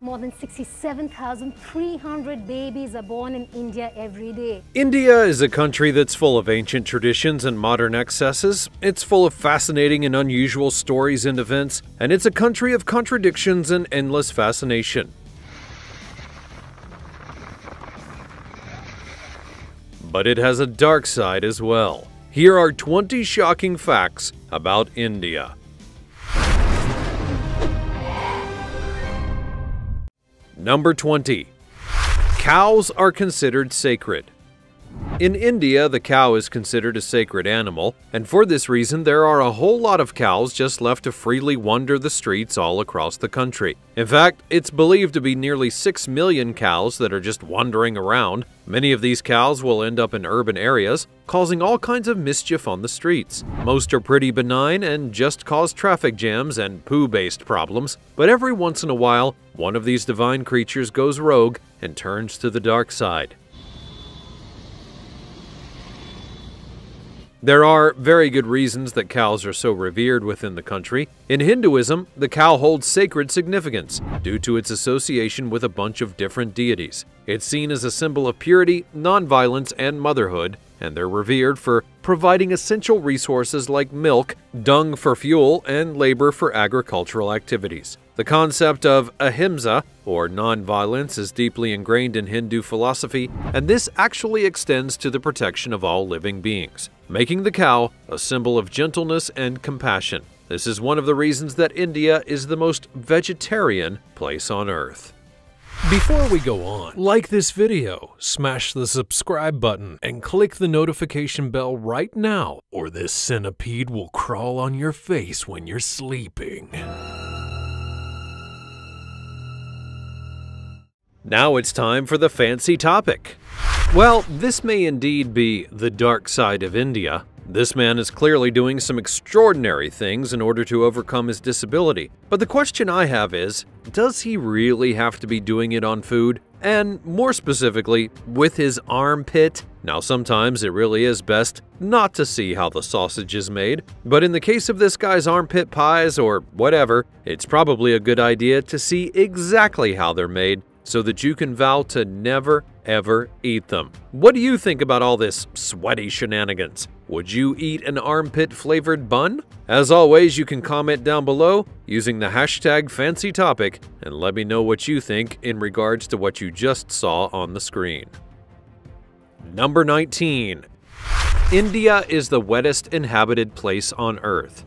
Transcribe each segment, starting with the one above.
More than 67,300 babies are born in India every day. India is a country that's full of ancient traditions and modern excesses. It's full of fascinating and unusual stories and events, and it's a country of contradictions and endless fascination. But it has a dark side as well. Here are 20 shocking facts about India. Number 20. Cows are considered sacred. In India, the cow is considered a sacred animal, and for this reason, there are a whole lot of cows just left to freely wander the streets all across the country. In fact, it's believed to be nearly 6 million cows that are just wandering around. Many of these cows will end up in urban areas, causing all kinds of mischief on the streets. Most are pretty benign and just cause traffic jams and poo-based problems, but every once in a while, one of these divine creatures goes rogue and turns to the dark side. There are very good reasons that cows are so revered within the country. In Hinduism, the cow holds sacred significance due to its association with a bunch of different deities. It's seen as a symbol of purity, nonviolence, and motherhood, and they're revered for providing essential resources like milk, dung for fuel, and labor for agricultural activities. The concept of ahimsa, or nonviolence, is deeply ingrained in Hindu philosophy, and this actually extends to the protection of all living beings, making the cow a symbol of gentleness and compassion. This is one of the reasons that India is the most vegetarian place on earth. Before we go on, like this video, smash the subscribe button, and click the notification bell right now, or this centipede will crawl on your face when you're sleeping. Now it's time for the fancy topic. Well, this may indeed be the dark side of India. This man is clearly doing some extraordinary things in order to overcome his disability. But the question I have is, does he really have to be doing it on food? And more specifically, with his armpit? Now, sometimes it really is best not to see how the sausage is made, but in the case of this guy's armpit pies or whatever, it's probably a good idea to see exactly how they're made so that you can vow to never ever eat them. What do you think about all this sweaty shenanigans? Would you eat an armpit flavored bun? As always, you can comment down below using the hashtag fancy topic and let me know what you think in regards to what you just saw on the screen. Number 19. India is the wettest inhabited place on Earth.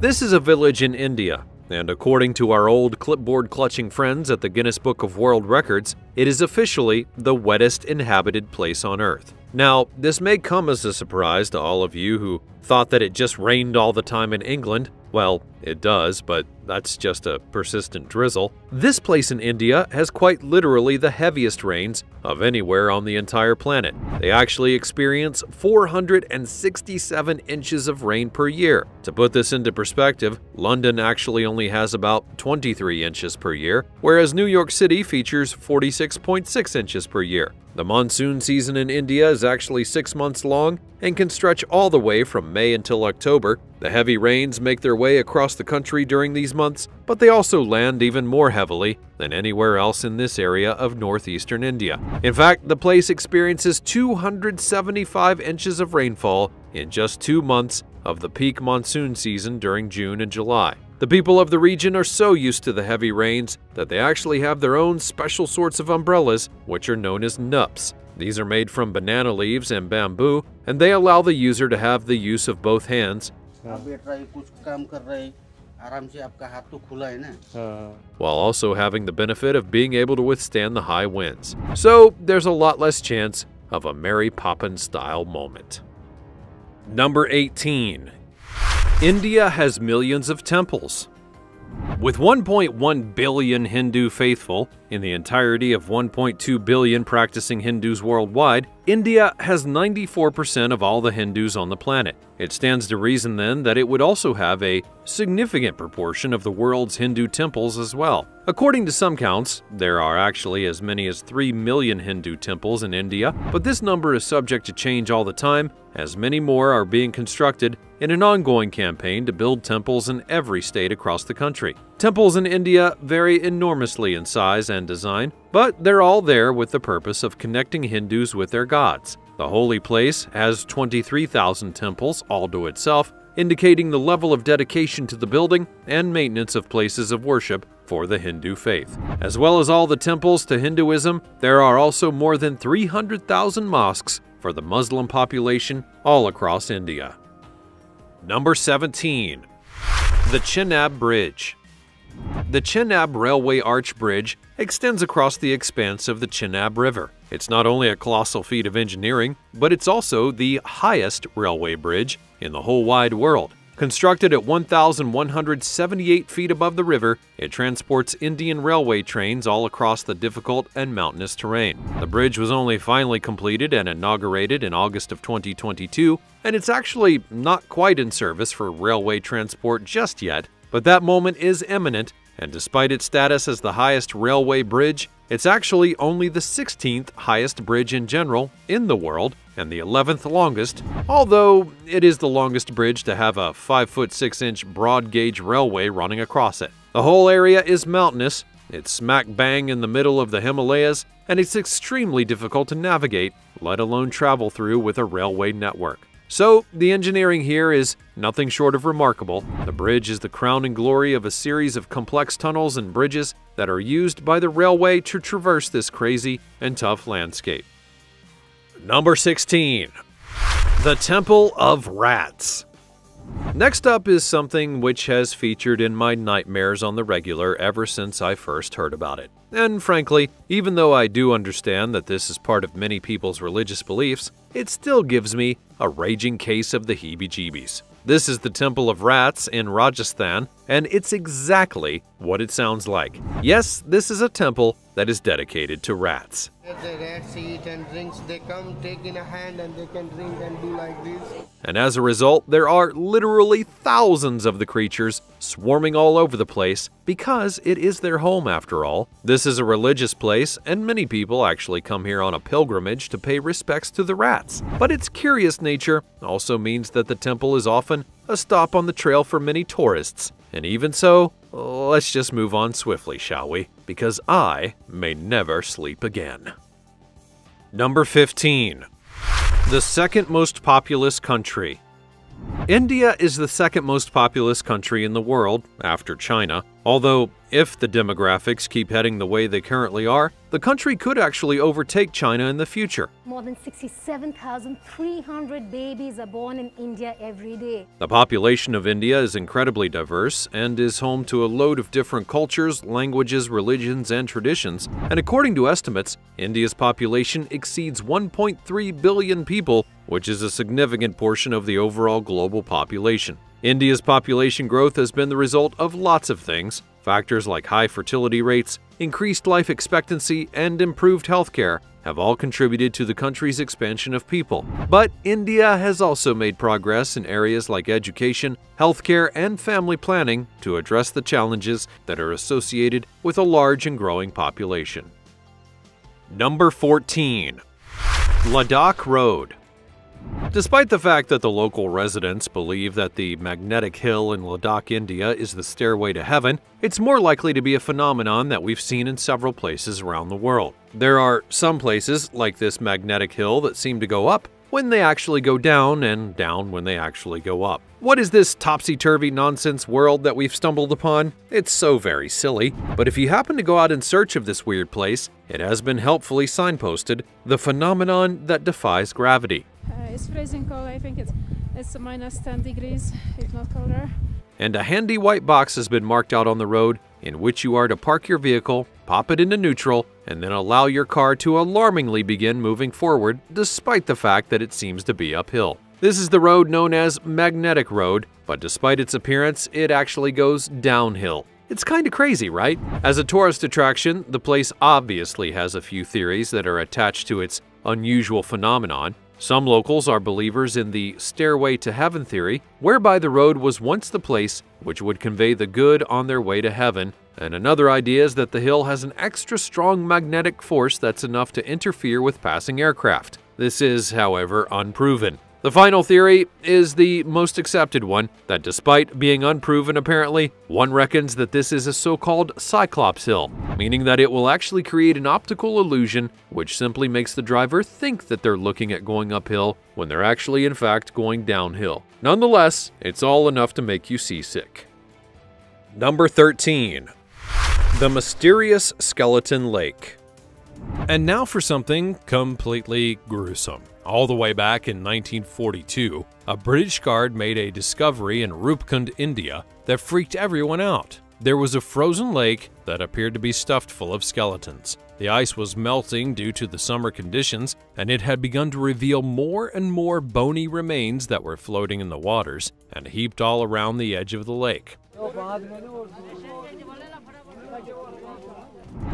This is a village in India and according to our old clipboard clutching friends at the Guinness Book of World Records, it is officially the wettest inhabited place on Earth. Now, this may come as a surprise to all of you who thought that it just rained all the time in England, well, it does, but that's just a persistent drizzle. This place in India has quite literally the heaviest rains of anywhere on the entire planet. They actually experience 467 inches of rain per year. To put this into perspective, London actually only has about 23 inches per year, whereas New York City features 46.6 inches per year. The monsoon season in India is actually six months long and can stretch all the way from May until October. The heavy rains make their way across the country during these months, but they also land even more heavily than anywhere else in this area of northeastern India. In fact, the place experiences 275 inches of rainfall in just two months of the peak monsoon season during June and July. The people of the region are so used to the heavy rains that they actually have their own special sorts of umbrellas, which are known as knups. These are made from banana leaves and bamboo, and they allow the user to have the use of both hands while also having the benefit of being able to withstand the high winds. So there's a lot less chance of a Mary Poppins style moment. Number 18. India has millions of temples. With 1.1 billion Hindu faithful in the entirety of 1.2 billion practicing Hindus worldwide, India has 94% of all the Hindus on the planet. It stands to reason then that it would also have a significant proportion of the world's Hindu temples as well. According to some counts, there are actually as many as 3 million Hindu temples in India, but this number is subject to change all the time as many more are being constructed in an ongoing campaign to build temples in every state across the country. Temples in India vary enormously in size and design, but they're all there with the purpose of connecting Hindus with their gods. The holy place has 23,000 temples all to itself, indicating the level of dedication to the building and maintenance of places of worship for the Hindu faith. As well as all the temples to Hinduism, there are also more than 300,000 mosques for the Muslim population all across India. Number 17. The Chenab Bridge The Chenab Railway Arch Bridge extends across the expanse of the Chenab River. It's not only a colossal feat of engineering, but it's also the highest railway bridge in the whole wide world. Constructed at 1,178 feet above the river, it transports Indian railway trains all across the difficult and mountainous terrain. The bridge was only finally completed and inaugurated in August of 2022, and it's actually not quite in service for railway transport just yet, but that moment is imminent and despite its status as the highest railway bridge, it's actually only the 16th highest bridge in general in the world and the 11th longest, although it is the longest bridge to have a 5 foot 6 inch broad gauge railway running across it. The whole area is mountainous, it's smack bang in the middle of the Himalayas, and it's extremely difficult to navigate, let alone travel through with a railway network. So, the engineering here is nothing short of remarkable. The bridge is the crowning glory of a series of complex tunnels and bridges that are used by the railway to traverse this crazy and tough landscape. Number 16. The Temple of Rats. Next up is something which has featured in my nightmares on the regular ever since I first heard about it. And frankly, even though I do understand that this is part of many people's religious beliefs, it still gives me a raging case of the heebie jeebies. This is the Temple of Rats in Rajasthan, and it's exactly what it sounds like. Yes, this is a temple that is dedicated to rats. The rats eat and drinks, they come take in a hand and they can drink and do like this. And as a result, there are literally thousands of the creatures swarming all over the place because it is their home after all. This is a religious place, and many people actually come here on a pilgrimage to pay respects to the rats. But its curious nature also means that the temple is often a stop on the trail for many tourists. And even so, let's just move on swiftly, shall we? Because I may never sleep again. Number 15. The second most populous country. India is the second most populous country in the world, after China, although if the demographics keep heading the way they currently are, the country could actually overtake China in the future. More than 67,300 babies are born in India every day. The population of India is incredibly diverse and is home to a load of different cultures, languages, religions, and traditions. And according to estimates, India's population exceeds 1.3 billion people, which is a significant portion of the overall global population. India's population growth has been the result of lots of things. Factors like high fertility rates, increased life expectancy, and improved healthcare have all contributed to the country's expansion of people. But India has also made progress in areas like education, healthcare, and family planning to address the challenges that are associated with a large and growing population. Number 14. Ladakh Road Despite the fact that the local residents believe that the magnetic hill in Ladakh, India is the stairway to heaven, it's more likely to be a phenomenon that we've seen in several places around the world. There are some places, like this magnetic hill, that seem to go up when they actually go down and down when they actually go up. What is this topsy-turvy nonsense world that we've stumbled upon? It's so very silly, but if you happen to go out in search of this weird place, it has been helpfully signposted, the phenomenon that defies gravity. Uh, it's freezing cold. I think it's it's minus 10 degrees, if not colder. And a handy white box has been marked out on the road in which you are to park your vehicle, pop it into neutral, and then allow your car to alarmingly begin moving forward despite the fact that it seems to be uphill. This is the road known as Magnetic Road, but despite its appearance, it actually goes downhill. It's kinda crazy, right? As a tourist attraction, the place obviously has a few theories that are attached to its unusual phenomenon. Some locals are believers in the Stairway to Heaven theory, whereby the road was once the place which would convey the good on their way to heaven, and another idea is that the hill has an extra strong magnetic force that's enough to interfere with passing aircraft. This is, however, unproven. The final theory is the most accepted one that despite being unproven apparently, one reckons that this is a so-called Cyclops Hill, meaning that it will actually create an optical illusion which simply makes the driver think that they're looking at going uphill when they're actually in fact going downhill. Nonetheless, it's all enough to make you seasick. Number 13. The Mysterious Skeleton Lake And now for something completely gruesome. All the way back in 1942, a British guard made a discovery in Rupkund, India that freaked everyone out. There was a frozen lake that appeared to be stuffed full of skeletons. The ice was melting due to the summer conditions, and it had begun to reveal more and more bony remains that were floating in the waters and heaped all around the edge of the lake. Oh,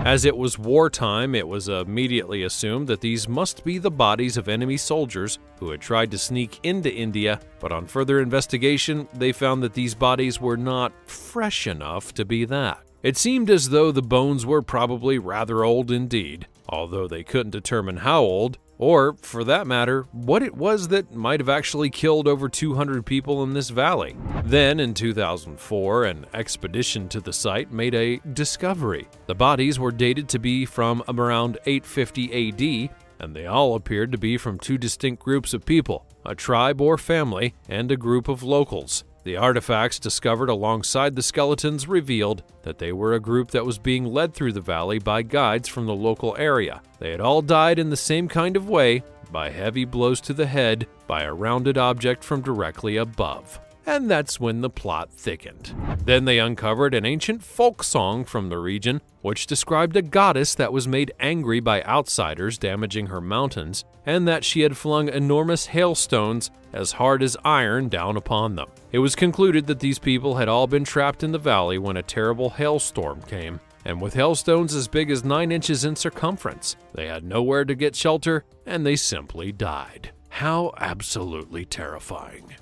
As it was wartime, it was immediately assumed that these must be the bodies of enemy soldiers who had tried to sneak into India, but on further investigation, they found that these bodies were not fresh enough to be that. It seemed as though the bones were probably rather old indeed, although they couldn't determine how old, or, for that matter, what it was that might have actually killed over 200 people in this valley. Then, in 2004, an expedition to the site made a discovery. The bodies were dated to be from around 850 AD, and they all appeared to be from two distinct groups of people a tribe or family, and a group of locals. The artifacts discovered alongside the skeletons revealed that they were a group that was being led through the valley by guides from the local area. They had all died in the same kind of way, by heavy blows to the head by a rounded object from directly above. And that's when the plot thickened. Then they uncovered an ancient folk song from the region, which described a goddess that was made angry by outsiders damaging her mountains, and that she had flung enormous hailstones as hard as iron down upon them. It was concluded that these people had all been trapped in the valley when a terrible hailstorm came, and with hailstones as big as 9 inches in circumference, they had nowhere to get shelter and they simply died. How absolutely terrifying.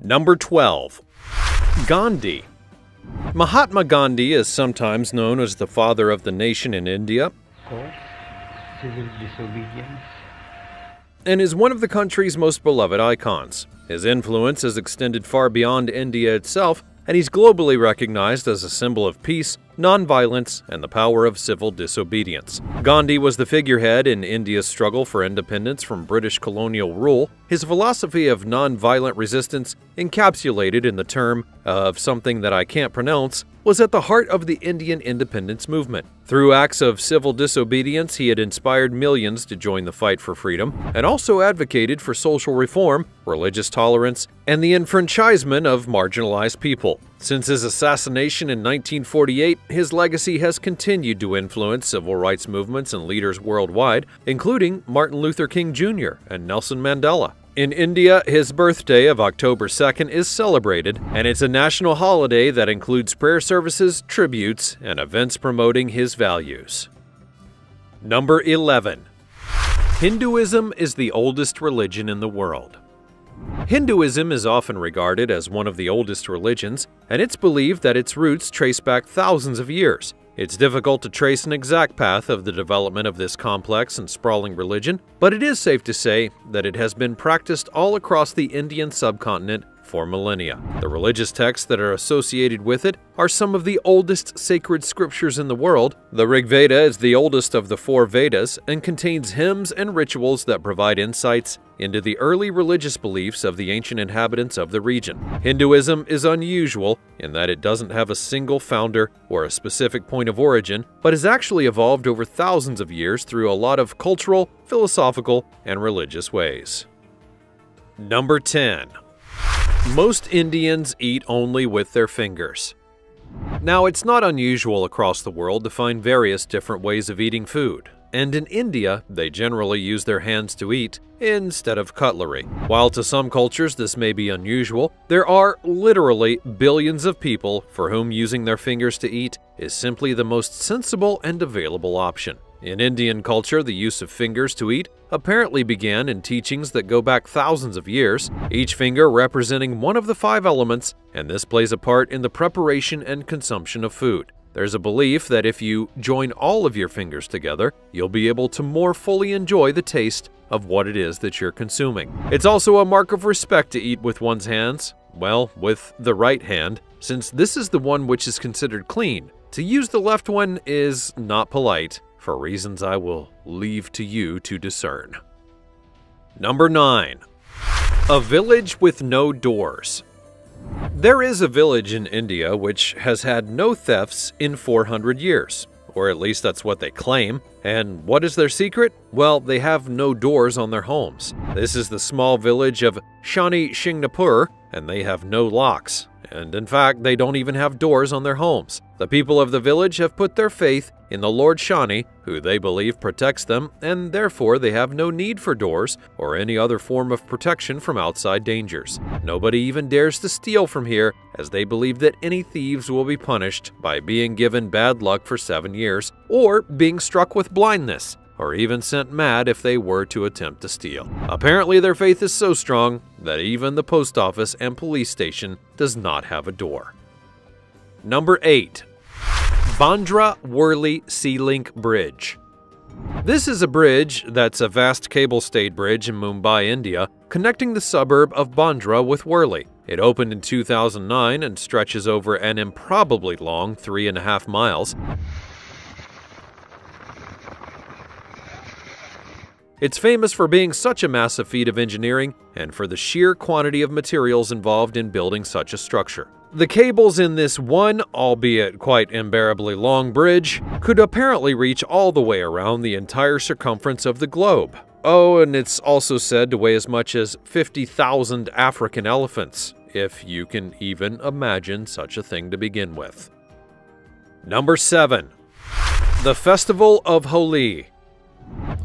Number 12. Gandhi. Mahatma Gandhi is sometimes known as the father of the nation in India for civil disobedience. and is one of the country's most beloved icons. His influence has extended far beyond India itself, and he's globally recognized as a symbol of peace, nonviolence, and the power of civil disobedience. Gandhi was the figurehead in India's struggle for independence from British colonial rule. His philosophy of nonviolent resistance, encapsulated in the term of something that I can't pronounce, was at the heart of the Indian independence movement. Through acts of civil disobedience, he had inspired millions to join the fight for freedom and also advocated for social reform, religious tolerance, and the enfranchisement of marginalized people. Since his assassination in 1948, his legacy has continued to influence civil rights movements and leaders worldwide, including Martin Luther King Jr. and Nelson Mandela. In India, his birthday of October 2nd is celebrated, and it's a national holiday that includes prayer services, tributes, and events promoting his values. Number 11. Hinduism is the oldest religion in the world. Hinduism is often regarded as one of the oldest religions, and it's believed that its roots trace back thousands of years. It's difficult to trace an exact path of the development of this complex and sprawling religion, but it is safe to say that it has been practiced all across the Indian subcontinent for millennia. The religious texts that are associated with it are some of the oldest sacred scriptures in the world. The Rig Veda is the oldest of the four Vedas and contains hymns and rituals that provide insights into the early religious beliefs of the ancient inhabitants of the region. Hinduism is unusual in that it doesn't have a single founder or a specific point of origin, but has actually evolved over thousands of years through a lot of cultural, philosophical, and religious ways. Number 10. Most Indians eat only with their fingers. Now, it's not unusual across the world to find various different ways of eating food, and in India, they generally use their hands to eat instead of cutlery. While to some cultures this may be unusual, there are literally billions of people for whom using their fingers to eat is simply the most sensible and available option. In Indian culture, the use of fingers to eat apparently began in teachings that go back thousands of years, each finger representing one of the five elements, and this plays a part in the preparation and consumption of food. There's a belief that if you join all of your fingers together, you'll be able to more fully enjoy the taste of what it is that you're consuming. It's also a mark of respect to eat with one's hands, well, with the right hand, since this is the one which is considered clean. To use the left one is not polite, for reasons I will leave to you to discern. Number 9. A village with no doors. There is a village in India which has had no thefts in 400 years, or at least that's what they claim. And what is their secret? Well, they have no doors on their homes. This is the small village of Shani Shingnapur, and they have no locks and in fact, they don't even have doors on their homes. The people of the village have put their faith in the Lord Shani, who they believe protects them, and therefore they have no need for doors or any other form of protection from outside dangers. Nobody even dares to steal from here, as they believe that any thieves will be punished by being given bad luck for seven years or being struck with blindness or even sent mad if they were to attempt to steal. Apparently, their faith is so strong that even the post office and police station does not have a door. Number 8. Bandra Worli Sea Link Bridge. This is a bridge that's a vast cable stayed bridge in Mumbai, India, connecting the suburb of Bandra with Worli. It opened in 2009 and stretches over an improbably long three and a half miles. It's famous for being such a massive feat of engineering and for the sheer quantity of materials involved in building such a structure. The cables in this one, albeit quite unbearably long bridge, could apparently reach all the way around the entire circumference of the globe. Oh, and it's also said to weigh as much as 50,000 African elephants, if you can even imagine such a thing to begin with. Number 7. The Festival of Holi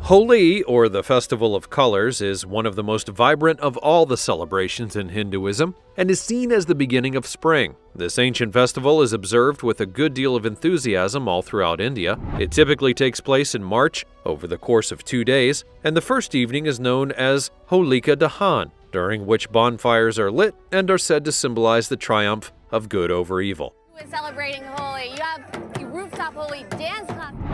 Holi, or the Festival of Colors, is one of the most vibrant of all the celebrations in Hinduism and is seen as the beginning of spring. This ancient festival is observed with a good deal of enthusiasm all throughout India. It typically takes place in March over the course of two days, and the first evening is known as Holika Dahan, during which bonfires are lit and are said to symbolize the triumph of good over evil. We're celebrating Holi. You have rooftop Holi dance.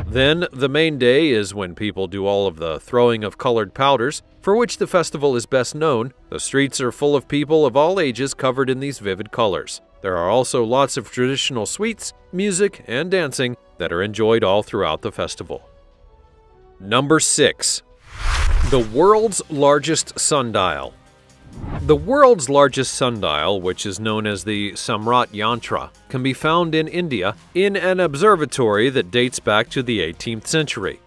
Then, the main day is when people do all of the throwing of colored powders, for which the festival is best known. The streets are full of people of all ages covered in these vivid colors. There are also lots of traditional sweets, music, and dancing that are enjoyed all throughout the festival. Number 6. The world's largest sundial. The world's largest sundial, which is known as the Samrat Yantra, can be found in India in an observatory that dates back to the 18th century.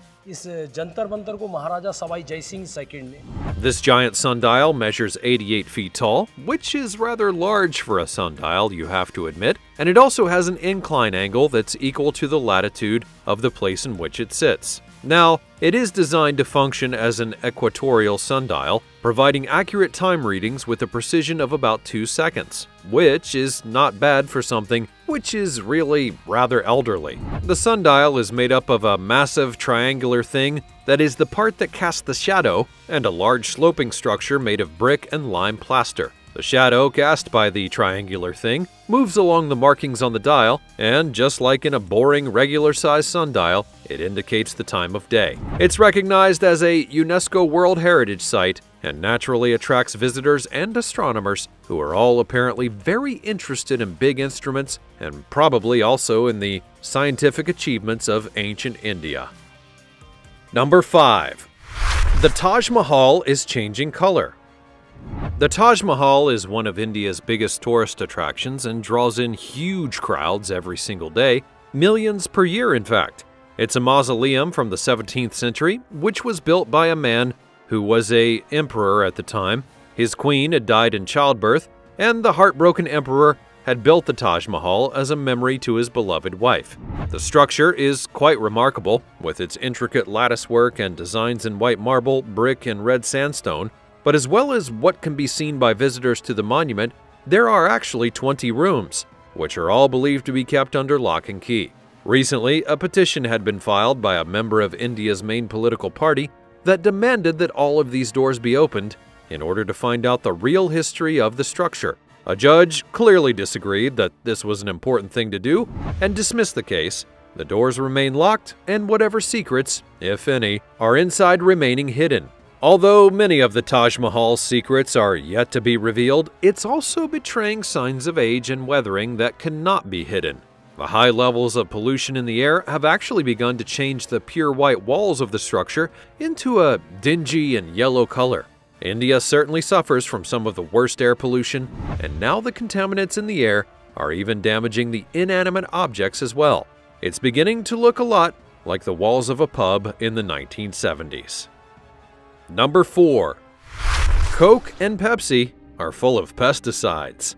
This giant sundial measures 88 feet tall, which is rather large for a sundial, you have to admit, and it also has an incline angle that's equal to the latitude of the place in which it sits. Now, it is designed to function as an equatorial sundial, providing accurate time readings with a precision of about 2 seconds, which is not bad for something which is really rather elderly. The sundial is made up of a massive triangular thing that is the part that casts the shadow, and a large sloping structure made of brick and lime plaster. The shadow cast by the triangular thing moves along the markings on the dial, and just like in a boring regular-sized sundial, it indicates the time of day. It's recognized as a UNESCO World Heritage Site and naturally attracts visitors and astronomers who are all apparently very interested in big instruments and probably also in the scientific achievements of ancient India. Number 5. The Taj Mahal is changing color. The Taj Mahal is one of India's biggest tourist attractions and draws in huge crowds every single day, millions per year in fact. It's a mausoleum from the 17th century, which was built by a man who was a emperor at the time. His queen had died in childbirth, and the heartbroken emperor had built the Taj Mahal as a memory to his beloved wife. The structure is quite remarkable, with its intricate latticework and designs in white marble, brick, and red sandstone, but as well as what can be seen by visitors to the monument, there are actually 20 rooms, which are all believed to be kept under lock and key. Recently, a petition had been filed by a member of India's main political party that demanded that all of these doors be opened in order to find out the real history of the structure. A judge clearly disagreed that this was an important thing to do and dismissed the case. The doors remain locked, and whatever secrets, if any, are inside remaining hidden. Although many of the Taj Mahal's secrets are yet to be revealed, it's also betraying signs of age and weathering that cannot be hidden. The high levels of pollution in the air have actually begun to change the pure white walls of the structure into a dingy and yellow color. India certainly suffers from some of the worst air pollution, and now the contaminants in the air are even damaging the inanimate objects as well. It's beginning to look a lot like the walls of a pub in the 1970s. Number 4. Coke and Pepsi are full of pesticides.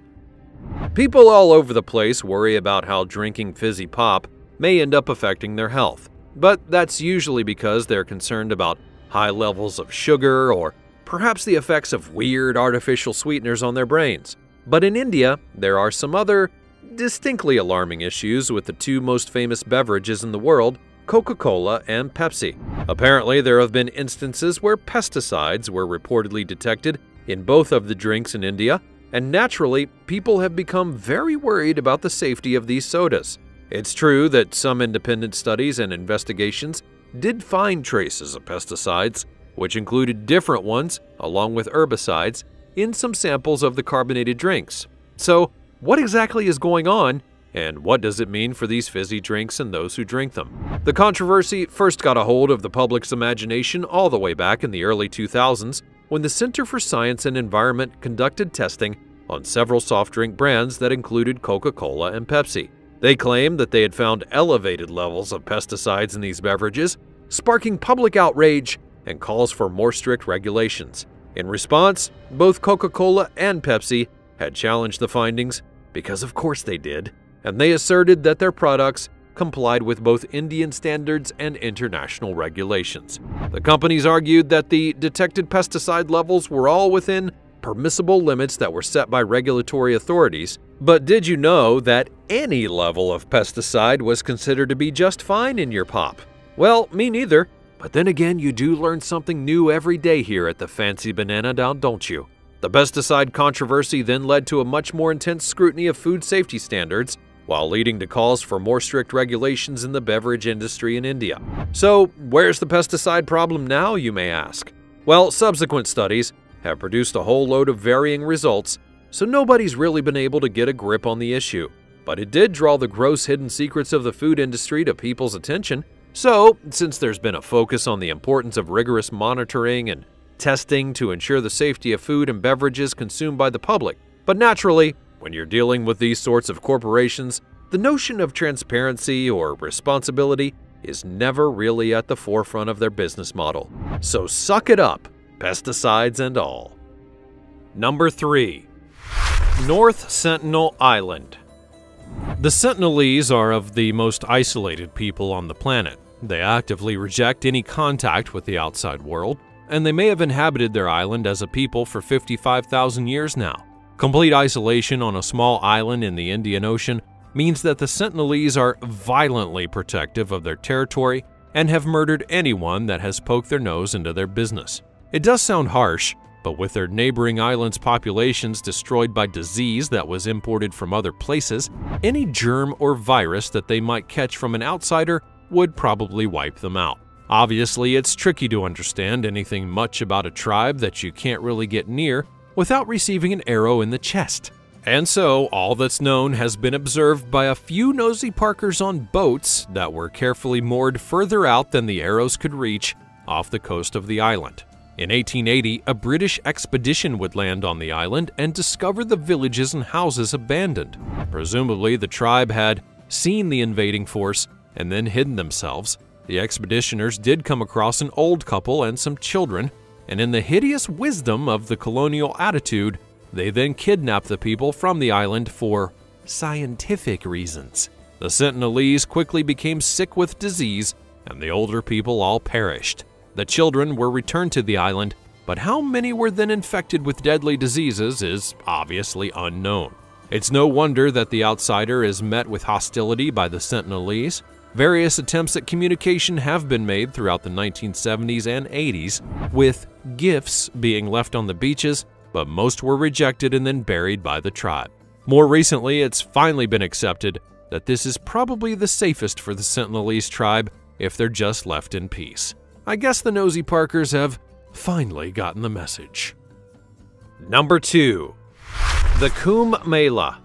People all over the place worry about how drinking fizzy pop may end up affecting their health, but that's usually because they're concerned about high levels of sugar or perhaps the effects of weird artificial sweeteners on their brains. But in India, there are some other distinctly alarming issues with the two most famous beverages in the world Coca Cola, and Pepsi. Apparently, there have been instances where pesticides were reportedly detected in both of the drinks in India, and naturally, people have become very worried about the safety of these sodas. It's true that some independent studies and investigations did find traces of pesticides, which included different ones, along with herbicides, in some samples of the carbonated drinks. So, what exactly is going on and what does it mean for these fizzy drinks and those who drink them? The controversy first got a hold of the public's imagination all the way back in the early 2000s when the Center for Science and Environment conducted testing on several soft drink brands that included Coca Cola and Pepsi. They claimed that they had found elevated levels of pesticides in these beverages, sparking public outrage and calls for more strict regulations. In response, both Coca Cola and Pepsi had challenged the findings, because of course they did and they asserted that their products complied with both Indian standards and international regulations. The companies argued that the detected pesticide levels were all within permissible limits that were set by regulatory authorities. But did you know that any level of pesticide was considered to be just fine in your pop? Well, me neither. But then again, you do learn something new every day here at the Fancy Banana Down, don't you? The pesticide controversy then led to a much more intense scrutiny of food safety standards, while leading to calls for more strict regulations in the beverage industry in India. So, where's the pesticide problem now, you may ask? Well, subsequent studies have produced a whole load of varying results, so nobody's really been able to get a grip on the issue. But it did draw the gross hidden secrets of the food industry to people's attention. So, since there's been a focus on the importance of rigorous monitoring and testing to ensure the safety of food and beverages consumed by the public, but naturally, when you're dealing with these sorts of corporations, the notion of transparency or responsibility is never really at the forefront of their business model. So suck it up, pesticides and all. Number 3. North Sentinel Island The Sentinelese are of the most isolated people on the planet. They actively reject any contact with the outside world, and they may have inhabited their island as a people for 55,000 years now. Complete isolation on a small island in the Indian Ocean means that the Sentinelese are violently protective of their territory and have murdered anyone that has poked their nose into their business. It does sound harsh, but with their neighboring islands' populations destroyed by disease that was imported from other places, any germ or virus that they might catch from an outsider would probably wipe them out. Obviously, it's tricky to understand anything much about a tribe that you can't really get near without receiving an arrow in the chest. And so, all that's known has been observed by a few nosy parkers on boats that were carefully moored further out than the arrows could reach off the coast of the island. In 1880, a British expedition would land on the island and discover the villages and houses abandoned. Presumably, the tribe had seen the invading force and then hidden themselves. The expeditioners did come across an old couple and some children and in the hideous wisdom of the colonial attitude, they then kidnapped the people from the island for scientific reasons. The Sentinelese quickly became sick with disease, and the older people all perished. The children were returned to the island, but how many were then infected with deadly diseases is obviously unknown. It's no wonder that the outsider is met with hostility by the Sentinelese. Various attempts at communication have been made throughout the 1970s and 80s, with gifts being left on the beaches but most were rejected and then buried by the tribe. More recently, it's finally been accepted that this is probably the safest for the Sentinelese tribe if they're just left in peace. I guess the nosy Parkers have finally gotten the message. Number 2. The Kumbh Mela.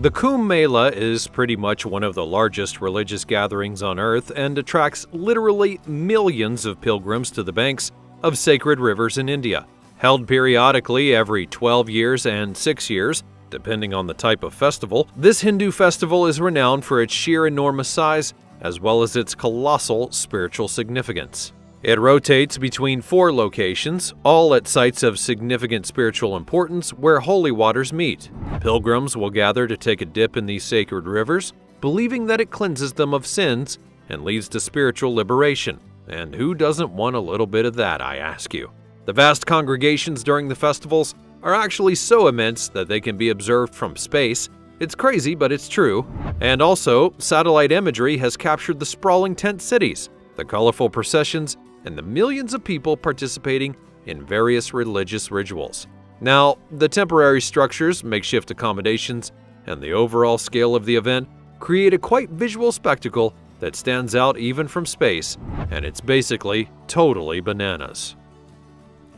The Kumbh Mela is pretty much one of the largest religious gatherings on earth and attracts literally millions of pilgrims to the banks of sacred rivers in India. Held periodically every 12 years and 6 years, depending on the type of festival, this Hindu festival is renowned for its sheer enormous size as well as its colossal spiritual significance. It rotates between four locations, all at sites of significant spiritual importance where holy waters meet. Pilgrims will gather to take a dip in these sacred rivers, believing that it cleanses them of sins and leads to spiritual liberation. And who doesn't want a little bit of that, I ask you? The vast congregations during the festivals are actually so immense that they can be observed from space. It's crazy, but it's true. And also, satellite imagery has captured the sprawling tent cities, the colorful processions, and the millions of people participating in various religious rituals. Now, the temporary structures, makeshift accommodations, and the overall scale of the event create a quite visual spectacle that stands out even from space, and it's basically totally bananas.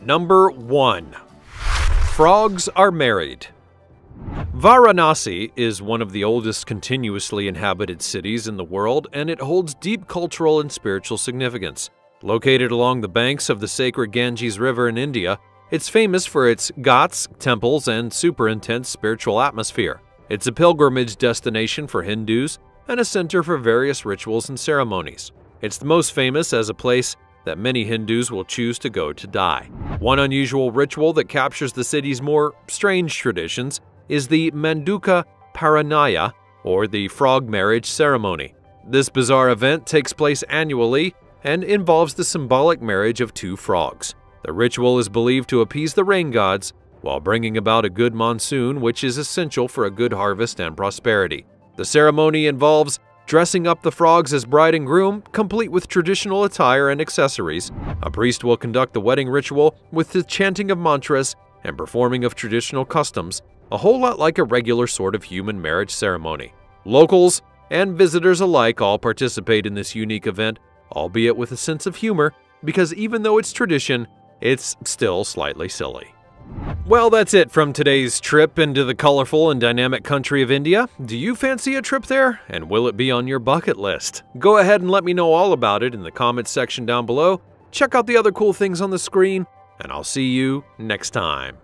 Number 1. Frogs are married. Varanasi is one of the oldest continuously inhabited cities in the world, and it holds deep cultural and spiritual significance. Located along the banks of the sacred Ganges River in India, it's famous for its ghats, temples, and super intense spiritual atmosphere. It's a pilgrimage destination for Hindus and a center for various rituals and ceremonies. It's the most famous as a place that many Hindus will choose to go to die. One unusual ritual that captures the city's more strange traditions is the Manduka Parinaya, or the frog marriage ceremony. This bizarre event takes place annually and involves the symbolic marriage of two frogs. The ritual is believed to appease the rain gods while bringing about a good monsoon, which is essential for a good harvest and prosperity. The ceremony involves dressing up the frogs as bride and groom, complete with traditional attire and accessories. A priest will conduct the wedding ritual with the chanting of mantras and performing of traditional customs, a whole lot like a regular sort of human marriage ceremony. Locals and visitors alike all participate in this unique event albeit with a sense of humor, because even though it's tradition, it's still slightly silly. Well, that's it from today's trip into the colorful and dynamic country of India. Do you fancy a trip there? And will it be on your bucket list? Go ahead and let me know all about it in the comments section down below. Check out the other cool things on the screen, and I'll see you next time.